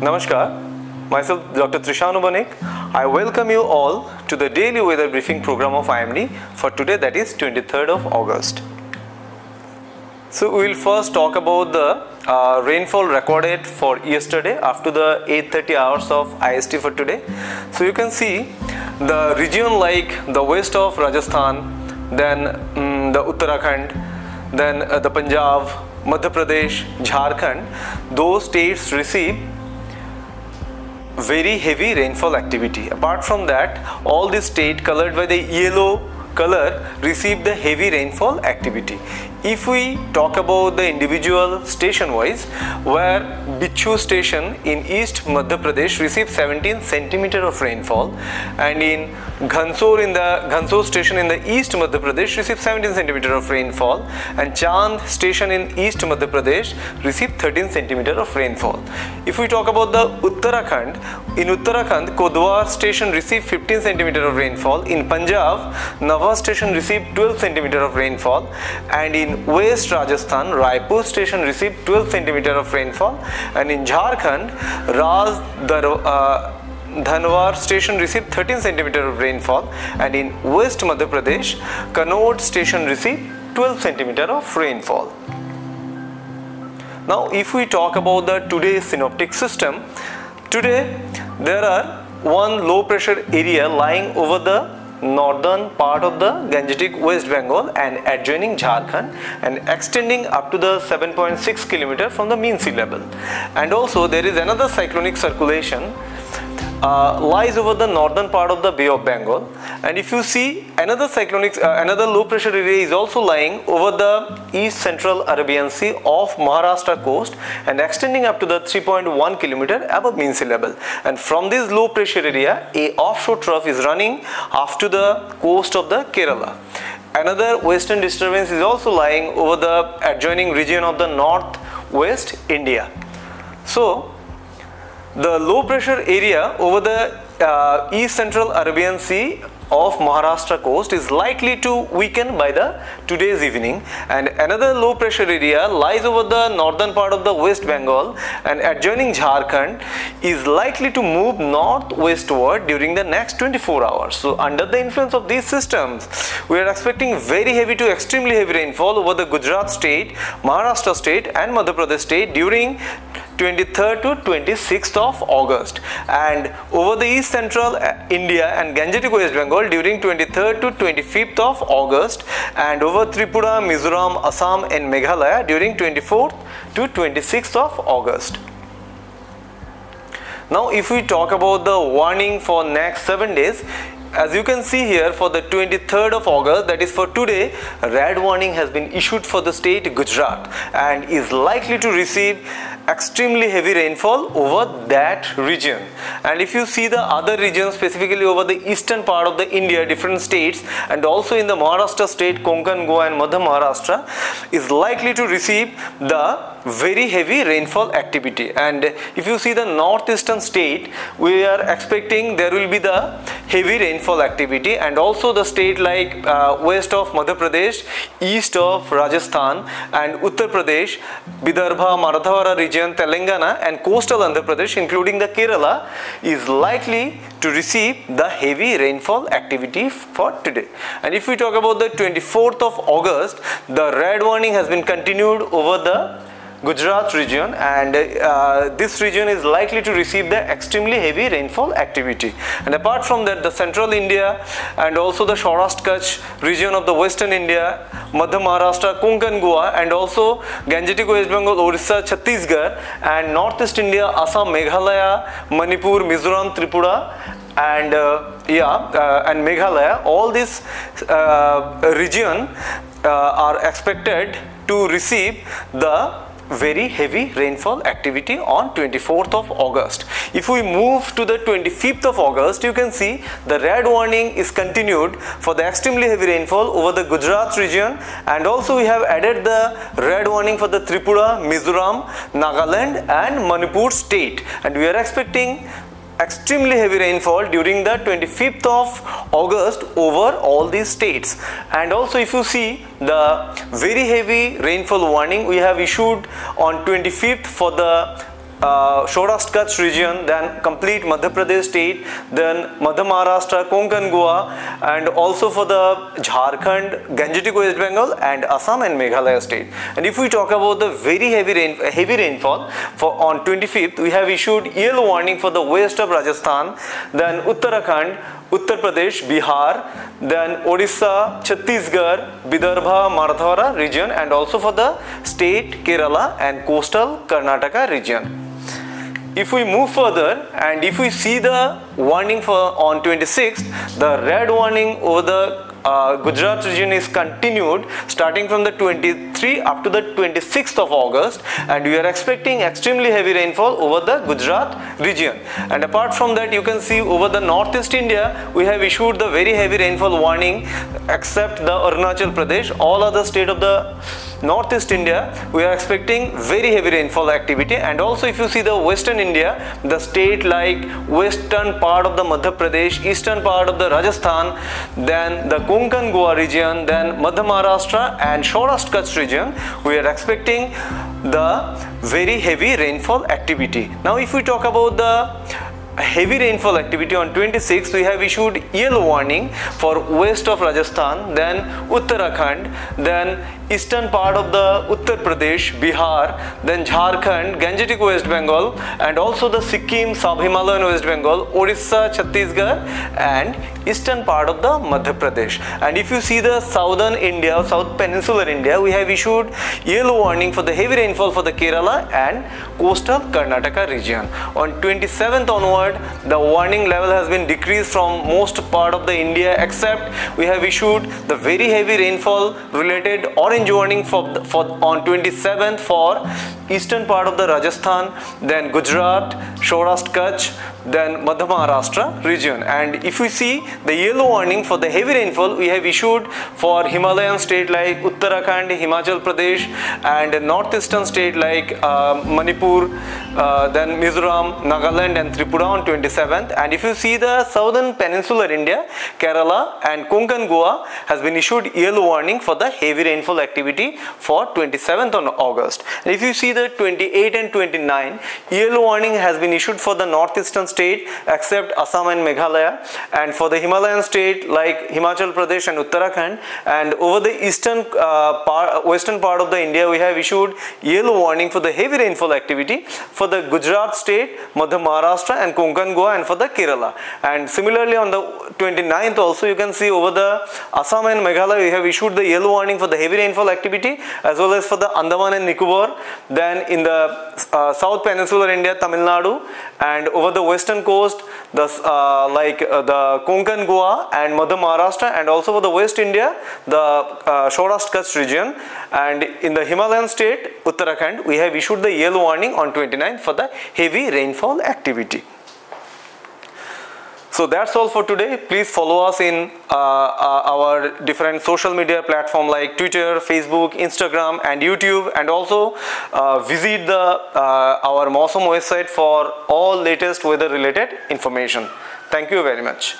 Namaskar, myself Dr. Trishanu Banik. I welcome you all to the daily weather briefing program of IMD for today that is 23rd of August. So we will first talk about the uh, rainfall recorded for yesterday after the 8:30 hours of IST for today. So you can see the region like the west of Rajasthan, then um, the Uttarakhand, then uh, the Punjab, Madhya Pradesh, Jharkhand, those states receive very heavy rainfall activity. Apart from that, all the state colored by the yellow color receive the heavy rainfall activity. If we talk about the individual station wise, where Bichu station in East Madhya Pradesh receives 17 centimeter of rainfall and in Ghansor in the Ghansor station in the East Madhya Pradesh receives 17 centimeter of rainfall and Chand station in East Madhya Pradesh receive 13 centimeter of rainfall. If we talk about the Uttarakhand, in Uttarakhand Kotdwar station received 15 centimeter of rainfall. In Punjab, Nava station received 12 centimeter of rainfall and in West Rajasthan, Raipur station received 12 centimeter of rainfall and in Jharkhand, Dar uh, Dhanwar station received 13 centimeter of rainfall and in West Madhya Pradesh, Kanod station received 12 centimeter of rainfall. Now if we talk about the today's synoptic system, today there are one low pressure area lying over the northern part of the Gangetic West Bengal and adjoining Jharkhand and extending up to the 7.6 km from the mean sea level. And also there is another cyclonic circulation uh, lies over the northern part of the Bay of Bengal. And if you see another cyclonic uh, another low pressure area is also lying over the east central Arabian Sea off Maharashtra coast and extending up to the 3.1 kilometer above mean sea level. And from this low pressure area a offshore trough is running off to the coast of the Kerala. Another western disturbance is also lying over the adjoining region of the northwest India. So the low pressure area over the uh, east central Arabian Sea of Maharashtra coast is likely to weaken by the today's evening and another low pressure area lies over the northern part of the West Bengal and adjoining Jharkhand is likely to move northwestward during the next 24 hours. So under the influence of these systems we are expecting very heavy to extremely heavy rainfall over the Gujarat state, Maharashtra state and Madhya Pradesh state during 23rd to 26th of August and over the east central uh, India and Gangetic West Bengal during 23rd to 25th of August and over Tripura, Mizoram, Assam and Meghalaya during 24th to 26th of August. Now if we talk about the warning for next 7 days as you can see here for the 23rd of August that is for today red warning has been issued for the state Gujarat and is likely to receive extremely heavy rainfall over that region. And if you see the other regions specifically over the eastern part of the India different states and also in the Maharashtra state Konkan Goa and Madhya Maharashtra is likely to receive the very heavy rainfall activity. And if you see the northeastern state we are expecting there will be the heavy rainfall activity. And also the state like uh, west of Madhya Pradesh east of Rajasthan and Uttar Pradesh Vidarbha Marathwada region Telangana and coastal Andhra Pradesh including the Kerala is likely to receive the heavy rainfall activity for today. And if we talk about the 24th of August the red warning has been continued over the Gujarat region and uh, this region is likely to receive the extremely heavy rainfall activity. And apart from that the central India and also the Saurashtra Kutch region of the western India, Madhya Maharashtra, Konkan Goa and also Gangetic West Bengal, Orissa, Chhattisgarh and northeast India, Assam, Meghalaya, Manipur, Mizoram, Tripura and uh, yeah uh, and Meghalaya all this uh, region uh, are expected to receive the very heavy rainfall activity on 24th of August. If we move to the 25th of August, you can see the red warning is continued for the extremely heavy rainfall over the Gujarat region and also we have added the red warning for the Tripura, Mizoram, Nagaland and Manipur state and we are expecting extremely heavy rainfall during the 25th of August over all these states. And also if you see the very heavy rainfall warning we have issued on 25th for the uh, Kutch region, then complete Madhya Pradesh state, then Madhya Maharashtra, Konkan Goa, and also for the Jharkhand, Gangetic West Bengal, and Assam and Meghalaya state. And if we talk about the very heavy rain, heavy rainfall, for on 25th we have issued yellow warning for the west of Rajasthan, then Uttarakhand, Uttar Pradesh, Bihar, then Odisha, Chhattisgarh, Vidarbha, Marathwada region and also for the state Kerala and coastal Karnataka region if we move further and if we see the warning for on 26th the red warning over the uh, Gujarat region is continued starting from the 23 up to the 26th of August and we are expecting extremely heavy rainfall over the Gujarat region. And apart from that you can see over the northeast India we have issued the very heavy rainfall warning except the Arunachal Pradesh. All other state of the northeast India we are expecting very heavy rainfall activity. And also if you see the western India the state like western part of the Madhya Pradesh eastern part of the Rajasthan then the Konkan Goa region then Madhya Maharashtra and Saurashtra Kutch region we are expecting the very heavy rainfall activity. Now if we talk about the heavy rainfall activity on 26 we have issued yellow warning for west of Rajasthan then Uttarakhand then eastern part of the Uttar Pradesh, Bihar, then Jharkhand, Gangetic West Bengal and also the Sikkim, Sub-Himalayan West Bengal, Orissa, Chhattisgarh and eastern part of the Madhya Pradesh. And if you see the southern India, South Peninsular India, we have issued yellow warning for the heavy rainfall for the Kerala and coastal Karnataka region. On 27th onward, the warning level has been decreased from most part of the India except we have issued the very heavy rainfall related orange orange warning for, for on 27th for eastern part of the Rajasthan, then Gujarat, Saurashtra Kutch, then Madhya Maharashtra region. And if we see the yellow warning for the heavy rainfall, we have issued for Himalayan state like Uttarakhand, Himachal Pradesh, and northeastern state like uh, Manipur, uh, then Mizoram, Nagaland, and Tripura on 27th. And if you see the southern peninsular India, Kerala and Konkan Goa has been issued yellow warning for the heavy rainfall activity for 27th on August. And if you see the 28 and 29, yellow warning has been issued for the northeastern state except Assam and Meghalaya. And for the Himalayan state like Himachal Pradesh and Uttarakhand and over the eastern uh, part, western part of the India we have issued yellow warning for the heavy rainfall activity for the Gujarat state, Madhya Maharashtra and Konkan Goa and for the Kerala. And similarly on the 29th also you can see over the Assam and Meghalaya we have issued the yellow warning for the heavy rainfall activity as well as for the Andaman and Nicobar. Then in the uh, south peninsular India Tamil Nadu and over the west western coast, the uh, like uh, the Konkan Goa and Madhya Maharashtra and also for the West India, the uh, Saurashtra region and in the Himalayan state, Uttarakhand, we have issued the yellow warning on 29 for the heavy rainfall activity. So that's all for today. Please follow us in uh, uh, our different social media platform like Twitter, Facebook, Instagram and YouTube and also uh, visit the uh, our Mausam website for all latest weather related information. Thank you very much.